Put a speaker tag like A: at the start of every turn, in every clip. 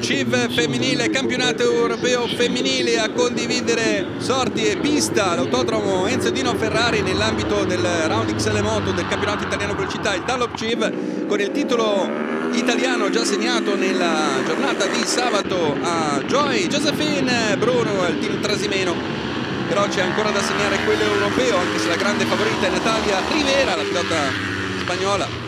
A: CIV femminile, campionato europeo femminile a condividere sorti e pista. L'autodromo Enzo Dino Ferrari nell'ambito del Round XL Moto del campionato italiano velocità, il Dunlop CIV con il titolo italiano già segnato nella giornata di sabato a Joy. Josephine Bruno al team Trasimeno. Però c'è ancora da segnare quello europeo anche se la grande favorita è Natalia Rivera la pilota spagnola. e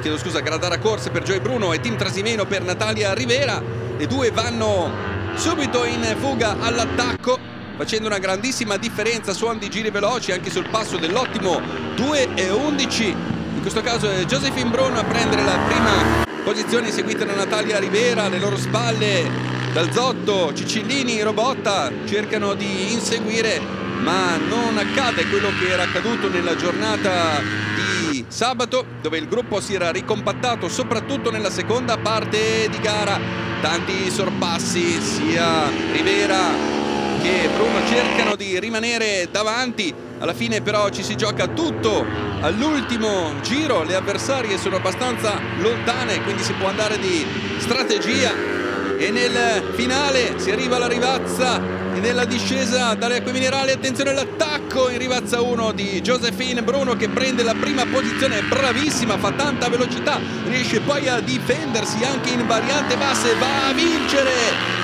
A: chiedo scusa, Gradara Corse per Joy Bruno e Team Trasimeno per Natalia Rivera. Le due vanno subito in fuga all'attacco facendo una grandissima differenza su di giri veloci anche sul passo dell'ottimo 2 e 11. In questo caso è Josephine Bruno a prendere la prima posizione seguita da Natalia Rivera alle loro spalle dal Zotto, Cicillini, Robotta cercano di inseguire ma non accade quello che era accaduto nella giornata sabato dove il gruppo si era ricompattato soprattutto nella seconda parte di gara. Tanti sorpassi sia Rivera che Bruno cercano di rimanere davanti. Alla fine però ci si gioca tutto all'ultimo giro. Le avversarie sono abbastanza lontane quindi si può andare di strategia e nel finale si arriva alla rivazza. E nella discesa dalle acque minerali attenzione all'attacco in rivazza 1 di Josephine Bruno che prende la prima posizione. Bravissima fa tanta velocità riesce poi a difendersi anche in variante basse. Va a vincere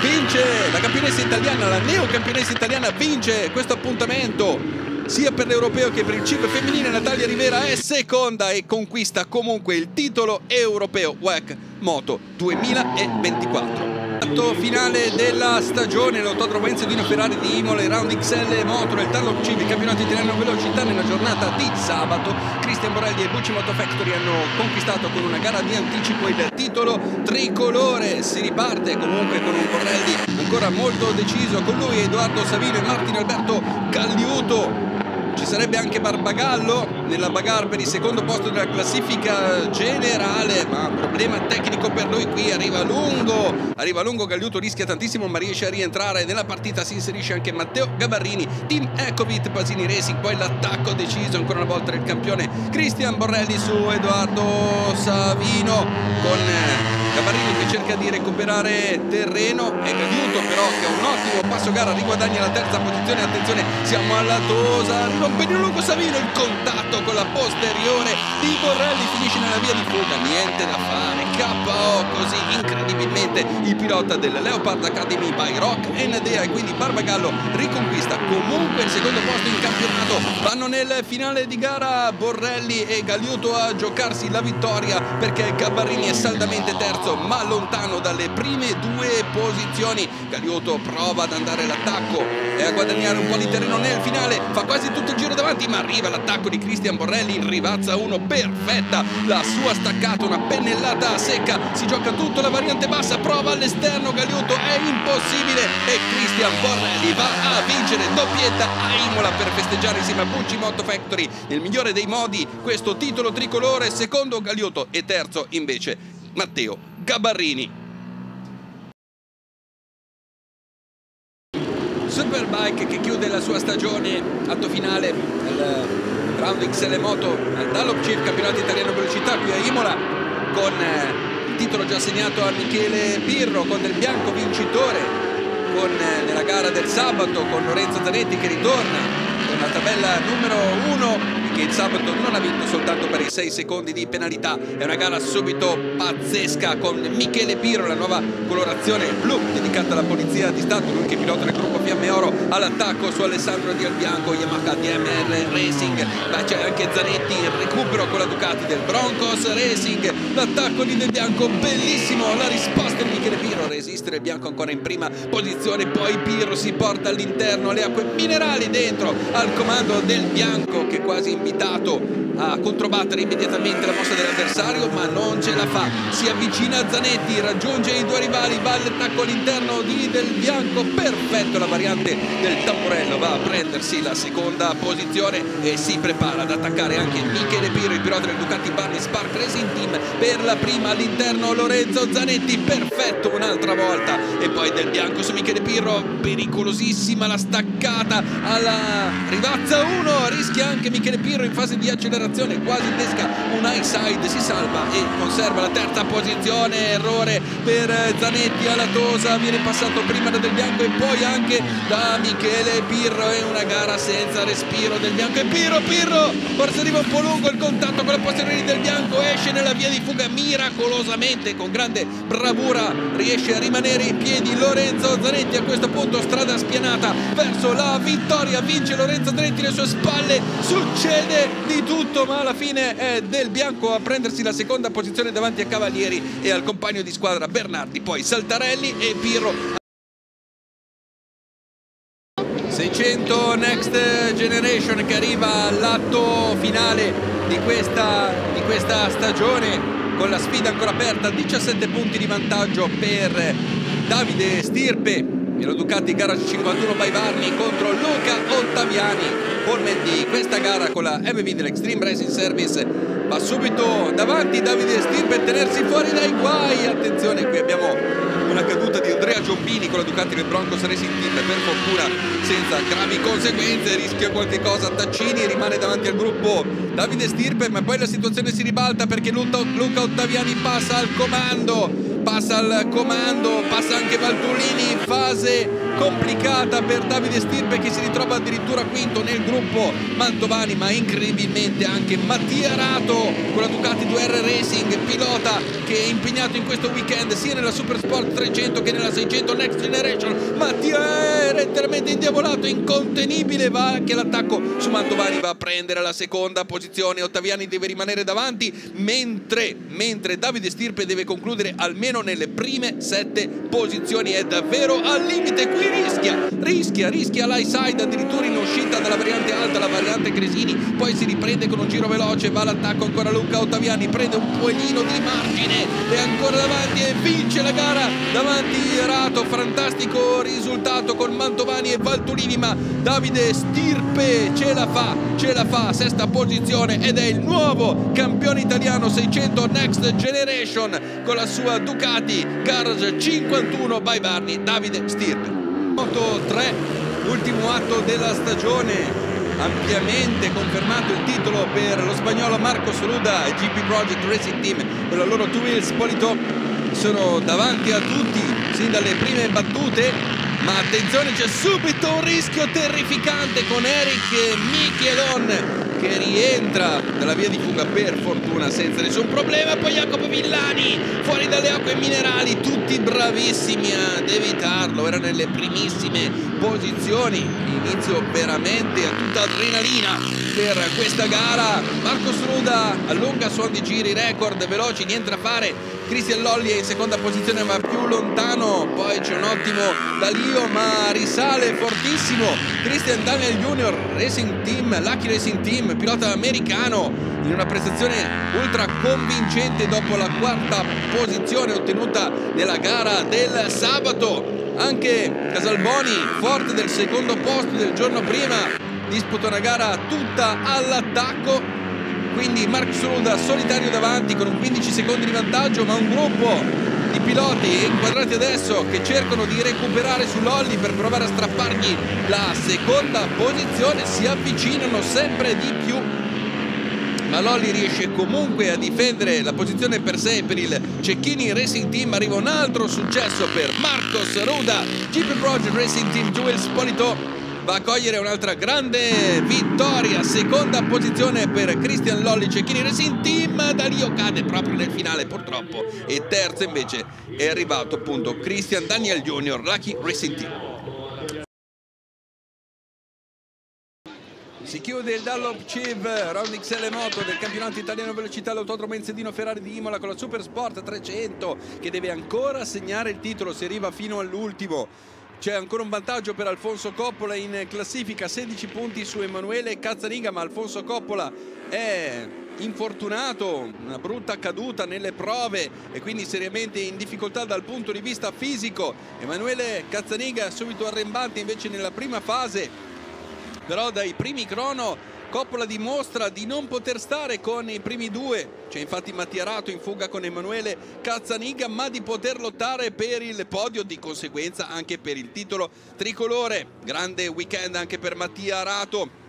A: vince la campionessa italiana la neocampionessa italiana vince questo appuntamento sia per l'europeo che per il CIP femminile. Natalia Rivera è seconda e conquista comunque il titolo europeo WEC Moto 2024 finale della stagione. L'autodromo Enzo Dino Ferrari di Imola il round XL Moto nel Tarlock Civ il campionato italiano velocità nella giornata di sabato. Cristian Borelli e Bucci Moto Factory hanno conquistato con una gara di anticipo il titolo tricolore. Si riparte comunque con un Borelli ancora molto deciso con lui Edoardo Savino e Martino Alberto Galliuto ci sarebbe anche Barbagallo nella bagarre per il secondo posto della classifica generale ma problema tecnico per lui qui arriva lungo arriva lungo Gagliuto rischia tantissimo ma riesce a rientrare nella partita si inserisce anche Matteo Gabarrini team Ecovit Pasini Racing poi l'attacco deciso ancora una volta del campione Cristian Borrelli su Edoardo Savino con Gabarrini che cerca di recuperare terreno e Gagliuto però che ha un ottimo passo gara riguadagna la terza posizione attenzione siamo alla Tosa un pelino lungo Savino il contatto con la posteriore di Borrelli finisce nella via di fuga niente da fare KO così incredibilmente il pilota del Leopard Academy by Rock NDA e quindi Barbagallo riconquista comunque il secondo posto in campionato. Vanno nel finale di gara Borrelli e Gagliuto a giocarsi la vittoria perché Gabarrini è saldamente terzo ma lontano dalle prime due posizioni. Galiotto prova ad andare all'attacco e a guadagnare un po' di terreno nel finale. Fa quasi tutto il giro davanti ma arriva l'attacco di Cristian Borrelli in rivazza 1 perfetta la sua staccata una pennellata secca. Si gioca tutto la variante bassa prova all'esterno Galiotto è impossibile e Cristian Borrelli va a vincere doppietta a Imola per festeggiare insieme a Bucci Moto Factory nel migliore dei modi questo titolo tricolore secondo Galiotto e terzo invece Matteo Gabarrini. Superbike che chiude la sua stagione atto finale del Round XL Moto al Dallop Chief campionato italiano velocità qui a Imola con eh, titolo già assegnato a Michele Pirro con del bianco vincitore con eh, nella gara del sabato con Lorenzo Zanetti che ritorna con la tabella numero 1 che il sabato non ha vinto soltanto per i 6 secondi di penalità. È una gara subito pazzesca con Michele Piro la nuova colorazione blu dedicata alla polizia di Stato lui che pilota nel gruppo Fiamme Oro. All'attacco su Alessandro Di Albianco Yamaha DMR Racing. Ma c'è anche Zanetti in recupero con la Ducati del Broncos Racing. L'attacco di Del Bianco bellissimo la risposta di Michele Piro resistere il Bianco ancora in prima posizione poi Piro si porta all'interno le acque minerali dentro al comando del Bianco che quasi in invitato a controbattere immediatamente la mossa dell'avversario ma non ce la fa. Si avvicina a Zanetti raggiunge i due rivali va all'attacco all'interno di Del Bianco. Perfetto la variante del tamburello va a prendersi la seconda posizione e si prepara ad attaccare anche Michele Piro il pilota del Ducati Barney Spark Racing Team per la prima all'interno Lorenzo Zanetti. Perfetto un'altra volta. E poi Del Bianco su Michele Pirro pericolosissima la staccata alla rivazza 1 rischia anche Michele Pirro in fase di accelerazione accelerazione quasi un high side si salva e conserva la terza posizione. Errore per Zanetti alla Tosa viene passato prima da Del Bianco e poi anche da Michele Pirro. È una gara senza respiro Del Bianco e Pirro Pirro forse arriva un po' lungo il contatto con la posteriore Del Bianco esce nella via di fuga miracolosamente con grande bravura riesce a rimanere in piedi Lorenzo Zanetti. A questo punto strada spianata verso la vittoria vince Lorenzo Zanetti le sue spalle succede di tutto ma alla fine è Del Bianco a prendersi la seconda posizione davanti a Cavalieri e al compagno di squadra Bernardi. Poi Saltarelli e Pirro. 600 Next Generation che arriva all'atto finale di questa, di questa stagione con la sfida ancora aperta 17 punti di vantaggio per Davide Stirpe e lo Ducati Garage 51 by Varni contro Luca Ottaviani Forme di questa gara con la MV dell'Extreme Racing Service. Va subito davanti Davide Stirpe per tenersi fuori dai guai. Attenzione qui abbiamo una caduta di Andrea Giombini con la Ducati del Broncos Racing Team. Per fortuna senza gravi conseguenze rischia qualche cosa. Taccini rimane davanti al gruppo Davide Stirpe ma poi la situazione si ribalta perché Luca Ottaviani passa al comando passa al comando, passa anche Valtolini, fase complicata per Davide Stirpe che si ritrova addirittura quinto nel gruppo Mantovani ma incredibilmente anche Mattia Rato con la Ducati 2R Racing pilota che è impegnato in questo weekend sia nella Super Sport 300 che nella 600 Next Generation. Mattia era interamente indiavolato incontenibile va anche l'attacco su Mantovani va a prendere la seconda posizione. Ottaviani deve rimanere davanti mentre, mentre Davide Stirpe deve concludere almeno nelle prime sette posizioni. È davvero al limite. Qui rischia, rischia, rischia l'high side addirittura in uscita dalla variante alta, la variante Cresini, poi si riprende con un giro veloce, va all'attacco ancora Luca Ottaviani, prende un poelino di margine e ancora davanti e vince la gara davanti Rato, fantastico risultato con Mantovani e Valtolini, ma Davide Stirpe ce la fa, ce la fa, sesta posizione ed è il nuovo campione italiano 600 Next Generation con la sua Ducati Garage 51 by Barney, Davide Stirpe. Moto 3, ultimo atto della stagione, ampiamente confermato il titolo per lo spagnolo Marco Soluda e GP Project Racing Team per la loro Two Wheels Polito sono davanti a tutti sin dalle prime battute ma attenzione c'è subito un rischio terrificante con Eric Michelon che rientra dalla via di fuga per fortuna senza nessun problema. Poi Jacopo Villani fuori dalle acque minerali tutti bravissimi ad evitarlo. Era nelle primissime posizioni. Inizio veramente a tutta adrenalina per questa gara. Marco Struda allunga suon di giri record veloci niente da fare. Christian Lolli è in seconda posizione ma più lontano. Poi c'è un ottimo Dalio ma risale fortissimo. Christian Daniel Junior Racing Team Lucky Racing Team pilota americano in una prestazione ultra convincente dopo la quarta posizione ottenuta nella gara del sabato. Anche Casalboni forte del secondo posto del giorno prima disputa una gara tutta all'attacco. Quindi Mark Sulda solitario davanti con un 15 secondi di vantaggio ma un gruppo di piloti inquadrati adesso che cercano di recuperare su Lolli per provare a strappargli la seconda posizione si avvicinano sempre di più. Ma Lolli riesce comunque a difendere la posizione per sé per il Cecchini Racing Team. Arriva un altro successo per Marcos Ruda. GP Project Racing Team Jules Polito va a cogliere un'altra grande vittoria. Seconda posizione per Christian Lolli Cecchini Racing. Team Dario cade proprio nel finale purtroppo. E terzo invece è arrivato appunto Christian Daniel Junior Lucky Racing Team. Si chiude il Dallop Civ XL Moto del campionato italiano velocità all'autodromo Enzedino Ferrari di Imola con la Super Sport 300 che deve ancora segnare il titolo, si arriva fino all'ultimo. C'è ancora un vantaggio per Alfonso Coppola in classifica, 16 punti su Emanuele Cazzaniga, ma Alfonso Coppola è infortunato, una brutta caduta nelle prove e quindi seriamente in difficoltà dal punto di vista fisico. Emanuele Cazzaniga subito arrembante invece nella prima fase però dai primi crono Coppola dimostra di non poter stare con i primi due. C'è infatti Mattia Rato in fuga con Emanuele Cazzaniga ma di poter lottare per il podio di conseguenza anche per il titolo tricolore. Grande weekend anche per Mattia Rato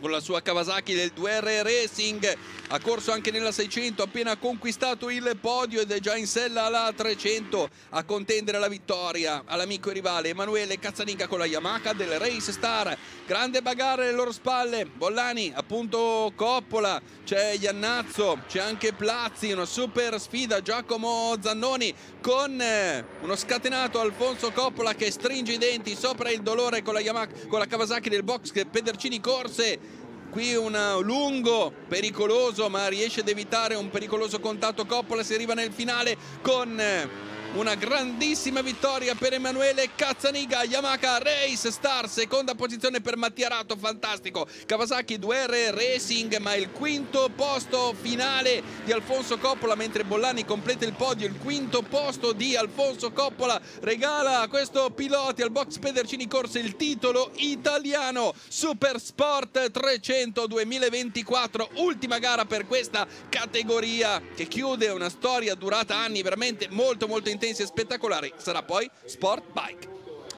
A: con la sua Kawasaki del 2R Racing. Ha corso anche nella 600 appena conquistato il podio ed è già in sella alla 300 a contendere la vittoria. All'amico e rivale Emanuele Cazzanica con la Yamaha del Race Star. Grande bagarre alle loro spalle. Bollani appunto Coppola c'è Iannazzo c'è anche Plazzi una super sfida. Giacomo Zannoni con eh, uno scatenato Alfonso Coppola che stringe i denti sopra il dolore con la Yamaha con la Kawasaki del box che Pedercini corse qui un lungo pericoloso ma riesce ad evitare un pericoloso contatto. Coppola si arriva nel finale con eh, una grandissima vittoria per Emanuele Cazzaniga Yamaha Race Star seconda posizione per Mattia Rato fantastico. Kawasaki 2R Racing ma il quinto posto finale di Alfonso Coppola mentre Bollani completa il podio il quinto posto di Alfonso Coppola regala a questo piloti al box Pedercini Corse il titolo italiano Super Sport 300 2024 ultima gara per questa categoria che chiude una storia durata anni veramente molto molto intensa intensi e spettacolari sarà poi Sport Bike.